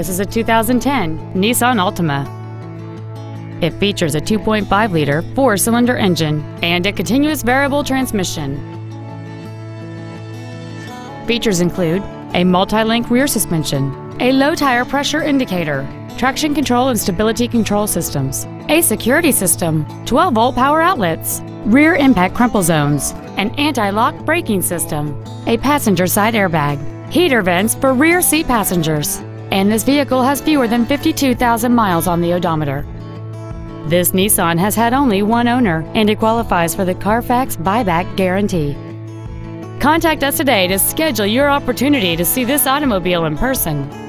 This is a 2010 Nissan Altima. It features a 2.5 liter four cylinder engine and a continuous variable transmission. Features include a multi link rear suspension, a low tire pressure indicator, traction control and stability control systems, a security system, 12 volt power outlets, rear impact crumple zones, an anti lock braking system, a passenger side airbag, heater vents for rear seat passengers, and this vehicle has fewer than 52,000 miles on the odometer. This Nissan has had only one owner and it qualifies for the Carfax buyback guarantee. Contact us today to schedule your opportunity to see this automobile in person.